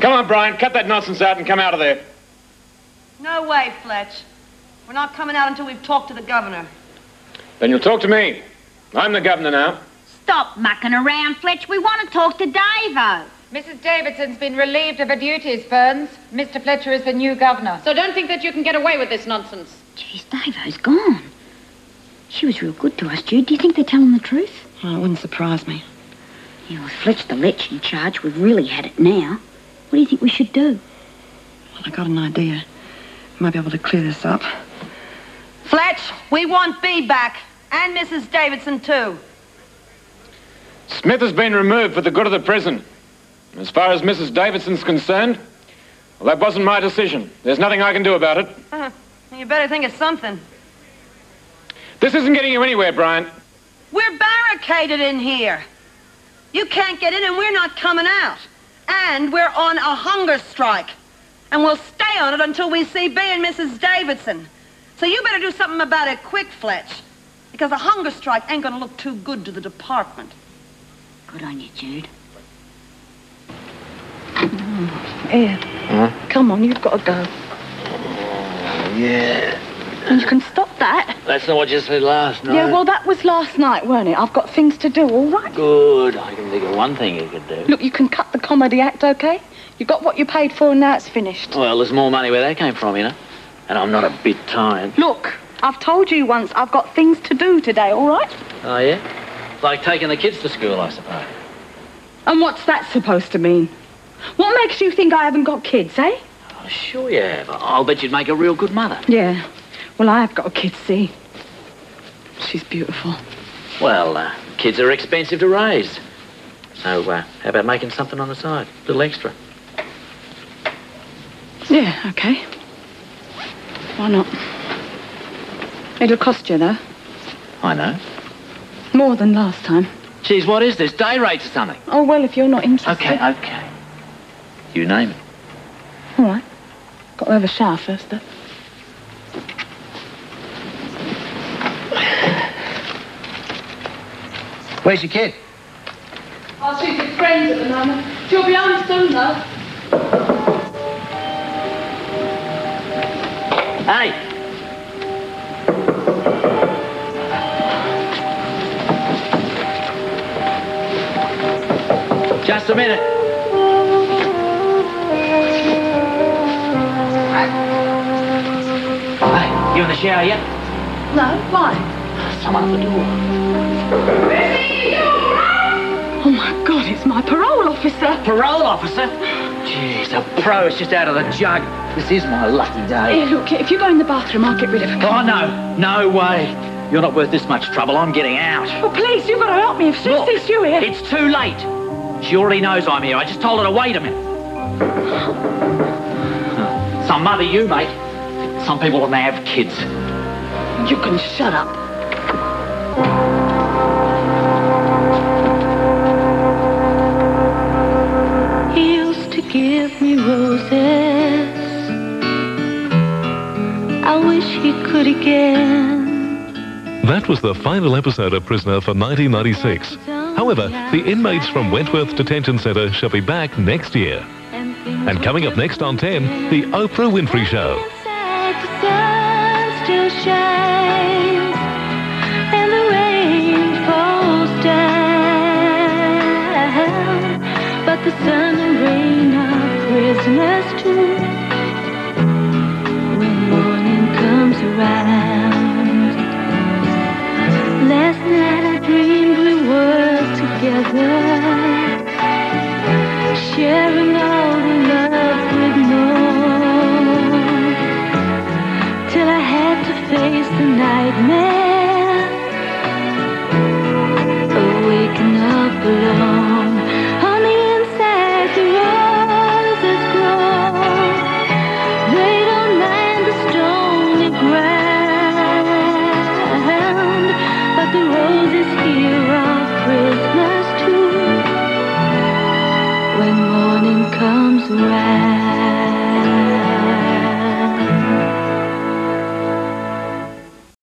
Come on, Bryant, cut that nonsense out and come out of there. No way, Fletch. We're not coming out until we've talked to the governor. Then you'll talk to me. I'm the governor now. Stop mucking around, Fletch. We want to talk to Davo. Mrs. Davidson's been relieved of her duties, Burns. Mr. Fletcher is the new governor. So don't think that you can get away with this nonsense. Jeez, Davo's gone. She was real good to us, Jude. Do you think they're telling the truth? Well, it wouldn't surprise me. Yeah, with Fletch the Lech in charge, we've really had it now. What do you think we should do? Well, I got an idea. Might be able to clear this up. Fletch, we want Bea back. And Mrs. Davidson, too. Smith has been removed for the good of the prison. As far as Mrs. Davidson's concerned, well, that wasn't my decision. There's nothing I can do about it. Uh, you better think of something. This isn't getting you anywhere, Bryant. We're barricaded in here. You can't get in and we're not coming out. And we're on a hunger strike. And we'll stay on it until we see Bea and Mrs. Davidson. So you better do something about it quick, Fletch. Because a hunger strike ain't gonna look too good to the department. Good on you, Jude. Mm, Ed, Huh? come on, you've got to go. Yeah. And you can stop that. That's not what you said last night. Yeah, well, that was last night, weren't it? I've got things to do, all right? Good. I can think of one thing you could do. Look, you can cut the comedy act, okay? You got what you paid for, and now it's finished. Well, there's more money where that came from, you know. And I'm not a bit tired. Look, I've told you once, I've got things to do today, all right? Oh, yeah? Like taking the kids to school, I suppose. And what's that supposed to mean? What makes you think I haven't got kids, eh? Oh, sure you have. I'll bet you'd make a real good mother. Yeah. Well, I have got a kid, see. She's beautiful. Well, uh, kids are expensive to raise. So, uh, how about making something on the side? A little extra. Yeah, okay. Why not? It'll cost you, though. I know. More than last time. Geez, what is this? Day rates or something? Oh, well, if you're not interested. Okay, okay. You name it. All right. Got to have a shower first, though. Where's your kid? Oh, she's with friends at the moment. She'll be home soon, though. Hey! Just a minute. Hey, you in the shower yet? No, why? Someone at the door. Oh, my God, it's my parole officer. Parole officer? Jeez, a pro is just out of the jug. This is my lucky day. Here, look, if you go in the bathroom, I'll get rid of it. Oh, no. No way. You're not worth this much trouble. I'm getting out. Well, please, you've got to help me. If she Look, sees you here... It's too late. She already knows I'm here. I just told her to wait a minute. Some mother you, mate. Some people when they have kids. You can shut up. That was the final episode of Prisoner for 1996. However, the inmates from Wentworth Detention Centre shall be back next year. And coming up next on 10, The Oprah Winfrey Show. sharing breath.